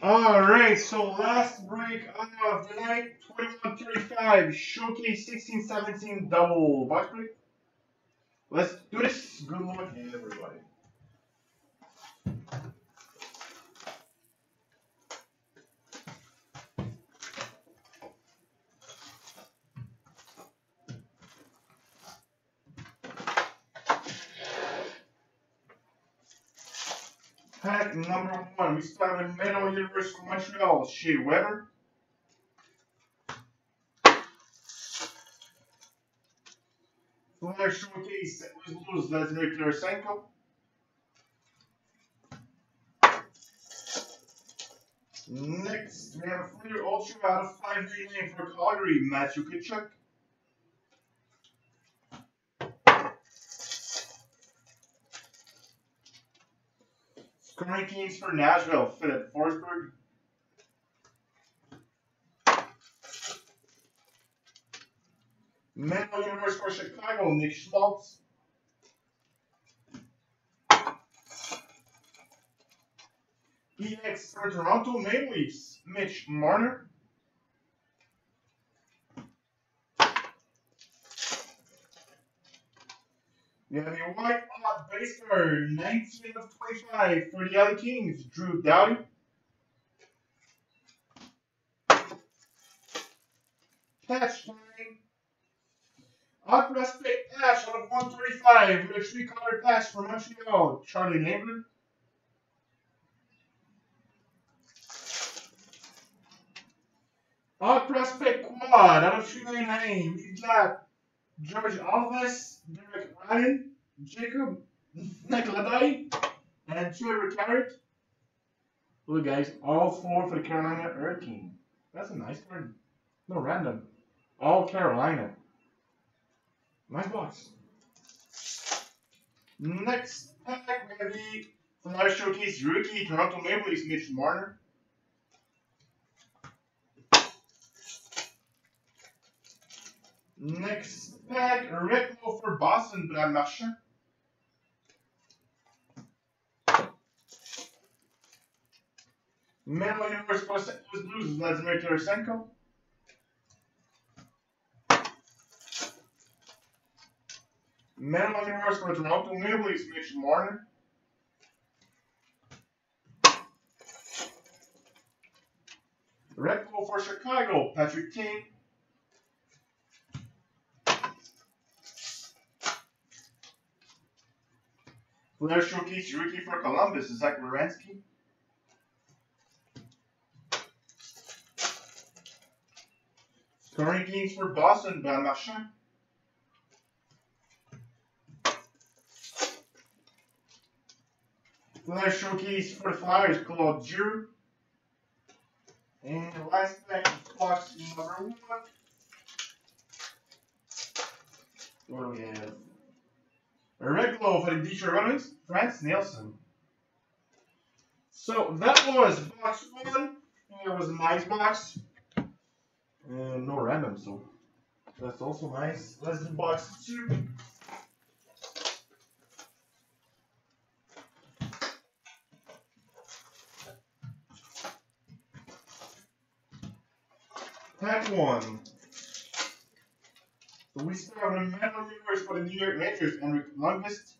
Alright, so last break of the night, 2135, Showcase 1617 double box break. Let's do this. Good luck, everybody. Pack number one, we start with Metal Universe from Montreal, Shea Weber. Flyer Showcase, St. Louis Blues, Vladimir Tarasenko. Next, we have a Fleer Ultra out of 5 name for Calgary, Matthew Tkachuk. Scoring Kings for Nashville, Filip Forsberg. Metal Universe for Chicago, Nick Schmaltz. EX for Toronto Maple Leafs, Mitch Marner. We have a white card, 19 of 25 for the LA Kings, Drew Doughty. Patch time. Hot prospect Ash out of 135 with a three color patch for Montreal, Charlie Lambert. Hot prospect quad out of 399. We got George Alves, Derek Ryan, Jacob Nicolai, and Trevor Carrot. Look, guys, all four for the Carolina Hurricane. That's a nice card. No random. All Carolina. Nice box. Next pack, we have Showcase rookie Toronto Maple Leafs Mitch Marner. Next pack, Retro for Boston, Brad Marchand. Metal Universe St. Louis Blues, Vladimir Tarasenko. Metal Universe for Toronto Maple Leafs, Mitch Marner. Retro for Chicago, Patrick Kane. Flair Showcase rookie for Columbus, Zach Werenski. Scoring games for Boston, Van Marchand. Flair Showcase for the Flyers, Claude Giroux. And the last pack of box number one. What do we have? A red glow for the Detroit Red Wings, Frans Nielsen. So that was box one. It was a nice box. And no random, so that's also nice. Let's do box two. Pack one. So we start with a metal universe for the New York Rangers, Henrik Lundqvist.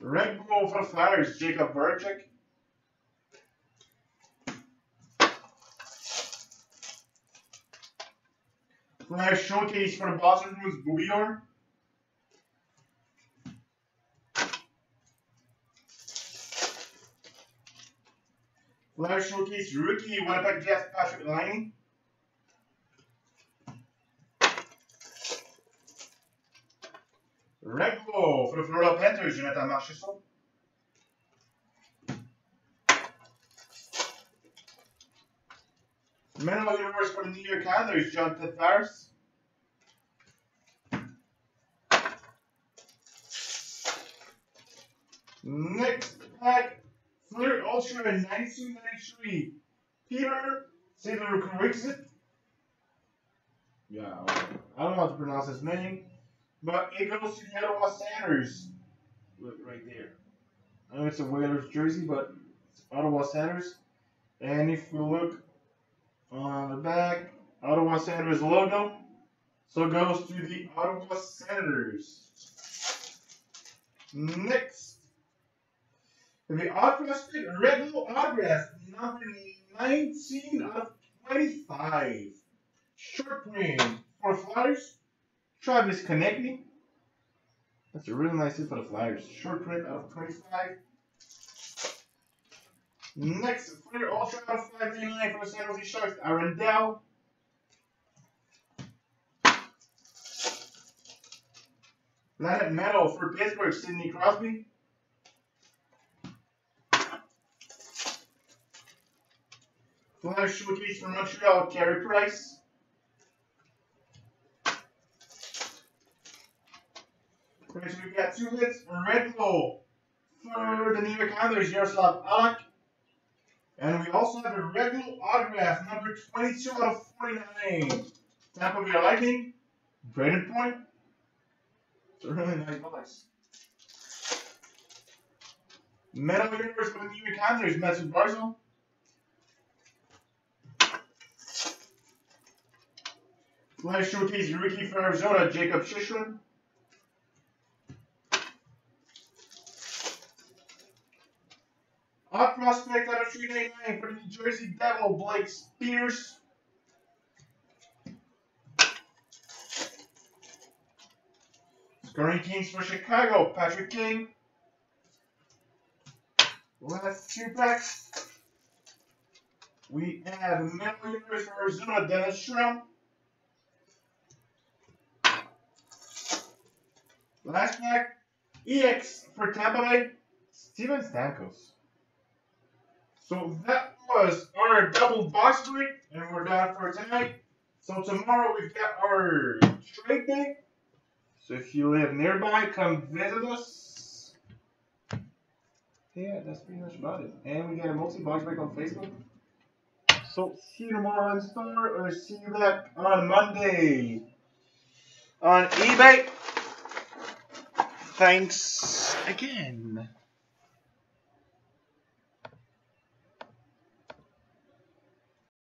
Red Glow for the Flyers, Jakub Voracek. Flash Showcase for the Boston Bruins, Bouillard. Flash Showcase rookie Winnipeg Jets Patrik Laine. Red Glow for the Florida Panthers, Jonathan Marchessault. Metal Universe for the New York Islanders, John Tavares. Next pack, Flirt Ultra 1993. Peter Sidorkiewicz. Yeah, I don't know how to pronounce his name, but it goes to the Ottawa Senators. Look right there. I know it's a Whalers jersey, but it's Ottawa Senators. And if we look on the back, Ottawa Senators logo, so goes to the Ottawa Senators. Next, the Ottawa autograph regular autograph number 19 of 25. Short print for Flyers. Travis Konecny. That's a really nice hit for the Flyers. Short print of 25. Next, Flair Ultra out of 539 for the San Jose Sharks. Aaron Dell. Planet Metal for Pittsburgh, Sidney Crosby. Flash Showcase for Montreal, Carey Price. So we've got two hits. for Red Glow for the New York Islanders, Jaroslav Halak. And we also have a regular autograph, number 22 out of 49. Tampa Bay Lightning, Brayden Point. It's a really nice box. Metal Universe the New Islanders, Mathew Barzal. Flash Showcase rookie for Arizona, Jakob Chychrun. Hot prospect out of 399 for the New Jersey Devil, Blake Speers. Scoring teams for Chicago, Patrick Kane. Last two packs. We have Metal Universe for Arizona, Dennis Shrum. Last pack, EX for Tampa Bay, Steven Stamkos. So that was our double box break, and we're done for tonight. So tomorrow we've got our trade day. So if you live nearby, come visit us. Yeah, that's pretty much about it. And we got a multi-box break on Facebook. So see you tomorrow in store, or see you back on Monday on eBay. Thanks again.